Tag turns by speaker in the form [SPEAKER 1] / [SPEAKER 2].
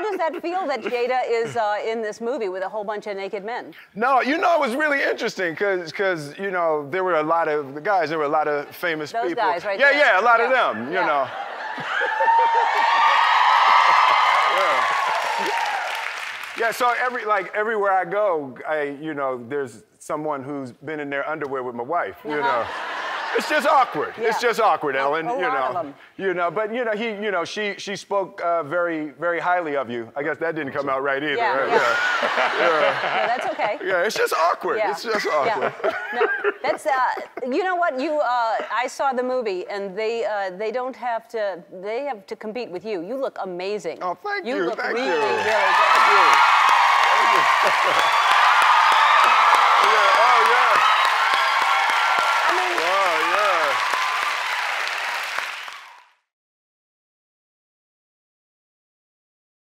[SPEAKER 1] how does that feel that Jada is uh, in this movie with a whole bunch of naked men?
[SPEAKER 2] No, you know, it was really interesting because, because you know, there were a lot of the guys, there were a lot of famous
[SPEAKER 1] Those
[SPEAKER 2] people.
[SPEAKER 1] guys right
[SPEAKER 2] yeah,
[SPEAKER 1] there.
[SPEAKER 2] yeah, a lot of them, you
[SPEAKER 1] Yeah.
[SPEAKER 2] know. yeah. Yeah, so every like everywhere I go, I you know, there's someone who's been in their underwear with my wife, you
[SPEAKER 1] Uh-huh.
[SPEAKER 2] know. It's just awkward. It's just awkward, Ellen.
[SPEAKER 1] a
[SPEAKER 2] you know. You know, but you know, he, you know, she, she spoke uh, very, very highly of you. I guess that didn't come out right either.
[SPEAKER 1] Yeah,
[SPEAKER 2] right?
[SPEAKER 1] yeah. No, that's okay.
[SPEAKER 2] Yeah, it's just awkward.
[SPEAKER 1] Yeah.
[SPEAKER 2] It's just awkward.
[SPEAKER 1] Yeah. No, that's uh, you know what you uh, I saw the movie and they uh, they don't have to they have to compete with you. You look amazing.
[SPEAKER 2] Oh, thank you,
[SPEAKER 1] You look
[SPEAKER 2] thank
[SPEAKER 1] really,
[SPEAKER 2] you.
[SPEAKER 1] really good.
[SPEAKER 2] Thank you. Thank you. yeah, yeah.